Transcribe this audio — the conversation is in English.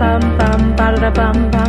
bum bum ba da bum bum.